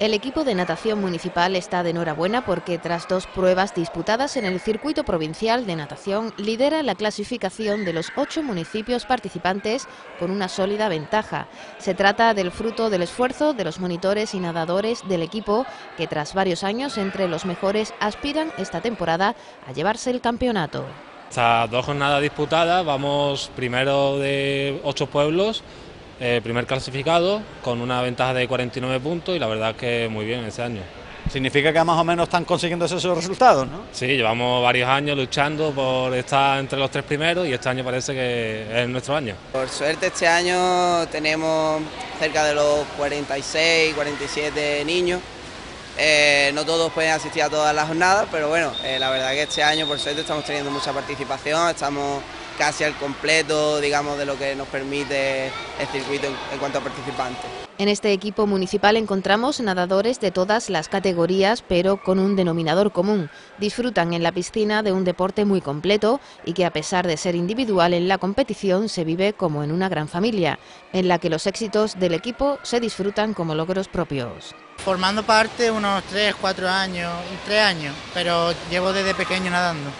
El equipo de natación municipal está de enhorabuena porque tras dos pruebas disputadas en el circuito provincial de natación lidera la clasificación de los ocho municipios participantes con una sólida ventaja. Se trata del fruto del esfuerzo de los monitores y nadadores del equipo que tras varios años entre los mejores aspiran esta temporada a llevarse el campeonato. Estas dos jornadas disputadas vamos primero de ocho pueblos eh, primer clasificado con una ventaja de 49 puntos y la verdad es que muy bien ese año. Significa que más o menos están consiguiendo esos resultados, ¿no? Sí, llevamos varios años luchando por estar entre los tres primeros y este año parece que es nuestro año. Por suerte este año tenemos cerca de los 46, 47 niños. Eh, no todos pueden asistir a todas las jornadas, pero bueno, eh, la verdad que este año por suerte estamos teniendo mucha participación, estamos casi al completo, digamos, de lo que nos permite el circuito en, cuanto a participantes. En este equipo municipal encontramos nadadores de todas las categorías, pero con un denominador común. Disfrutan en la piscina de un deporte muy completo y que a pesar de ser individual en la competición se vive como en una gran familia, en la que los éxitos del equipo se disfrutan como logros propios. Formando parte unos 3, 4 años, 3 años, pero llevo desde pequeño nadando.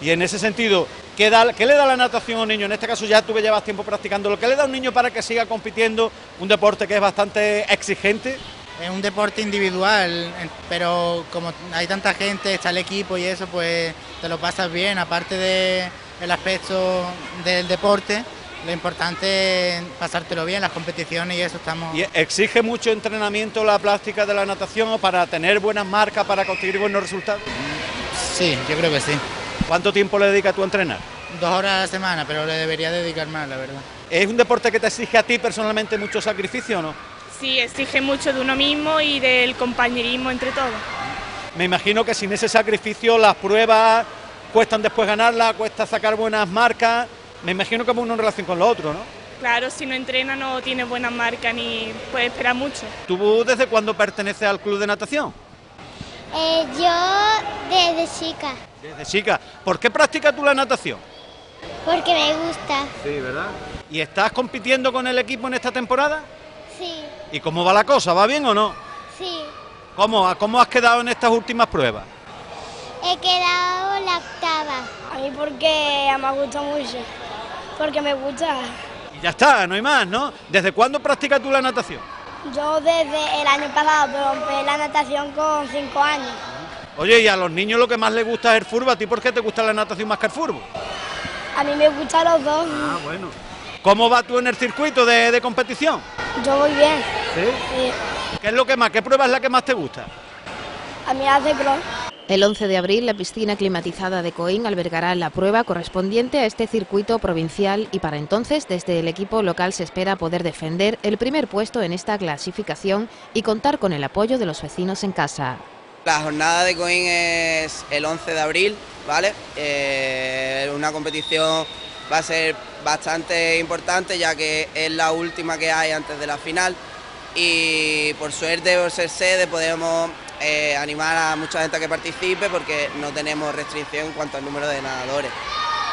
Y en ese sentido, ¿qué, le da la natación a un niño? En este caso ya tú llevas tiempo practicando. ¿Lo que le da a un niño para que siga compitiendo? Un deporte que es bastante exigente. Es un deporte individual, pero como hay tanta gente, está el equipo y eso, pues te lo pasas bien. Aparte del aspecto del deporte, lo importante es pasártelo bien, las competiciones y eso estamos... ¿Y exige mucho entrenamiento la plástica de la natación para tener buenas marcas, para conseguir buenos resultados? Sí, yo creo que sí. ¿Cuánto tiempo le dedicas tú a entrenar? Dos horas a la semana, pero le debería dedicar más, la verdad. ¿Es un deporte que te exige a ti personalmente mucho sacrificio o no? Sí, exige mucho de uno mismo y del compañerismo entre todos. Me imagino que sin ese sacrificio las pruebas cuestan después ganarlas, cuesta sacar buenas marcas. Me imagino que uno en relación con lo otro, ¿no? Claro, si no entrena no tiene buenas marcas ni puede esperar mucho. ¿Tú desde cuándo perteneces al club de natación? Eh, yo desde chica. Desde chica. ¿Por qué practicas tú la natación? Porque me gusta. Sí, ¿verdad? ¿Y estás compitiendo con el equipo en esta temporada? Sí. ¿Y cómo va la cosa? ¿Va bien o no? Sí. ¿Cómo, cómo has quedado en estas últimas pruebas? He quedado la octava. A mí porque me gusta mucho. Porque me gusta. Y ya está, no hay más, ¿no? ¿Desde cuándo practicas tú la natación? Yo desde el año pasado, pero empecé la natación con cinco años. Oye, y a los niños lo que más les gusta es el fútbol. ¿A ti por qué te gusta la natación más que el fútbol? A mí me gustan los dos. Ah, bueno. ¿Cómo vas tú en el circuito de, competición? Yo voy bien. ¿Sí? ¿Qué es lo que más? ¿Qué prueba es la que más te gusta? A mí hace cross. El 11 de abril, la piscina climatizada de Coín albergará la prueba correspondiente a este circuito provincial y para entonces, desde el equipo local se espera poder defender el primer puesto en esta clasificación y contar con el apoyo de los vecinos en casa. La jornada de Coín es el 11 de abril, ¿vale? Eh, una competición va a ser bastante importante ya que es la última que hay antes de la final y por suerte, por ser sede, podemos eh, animar a mucha gente a que participe porque no tenemos restricción en cuanto al número de nadadores.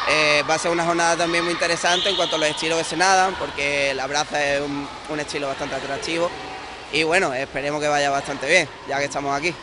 Eh, va a ser una jornada también muy interesante en cuanto a los estilos que se nadan, porque la braza es un, un estilo bastante atractivo y bueno, esperemos que vaya bastante bien, ya que estamos aquí.